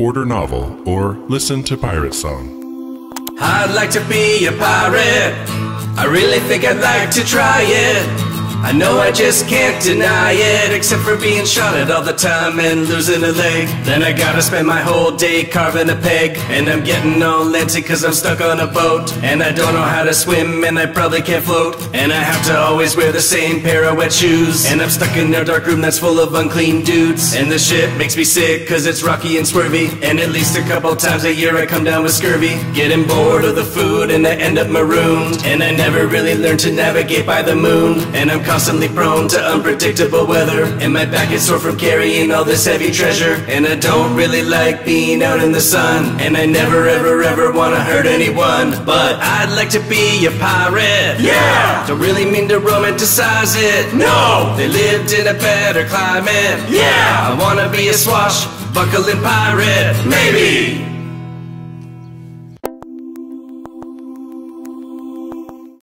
order novel, or listen to pirate song. I'd like to be a pirate. I really think I'd like to try it. I know I just can't deny it, except for being shot at all the time and losing a leg. Then I gotta spend my whole day carving a peg, and I'm getting all antsy cause I'm stuck on a boat. And I don't know how to swim, and I probably can't float. And I have to always wear the same pair of wet shoes. And I'm stuck in a dark room that's full of unclean dudes. And the ship makes me sick cause it's rocky and swervy. And at least a couple times a year I come down with scurvy. Getting bored of the food and I end up marooned. And I never really learned to navigate by the moon. And I'm constantly prone to unpredictable weather. And my back is sore from carrying all this heavy treasure. And I don't really like being out in the sun. And I never ever ever wanna hurt anyone. But I'd like to be a pirate. Yeah! Don't really mean to romanticize it. No! They lived in a better climate. Yeah! I wanna be a swashbuckling pirate. Maybe!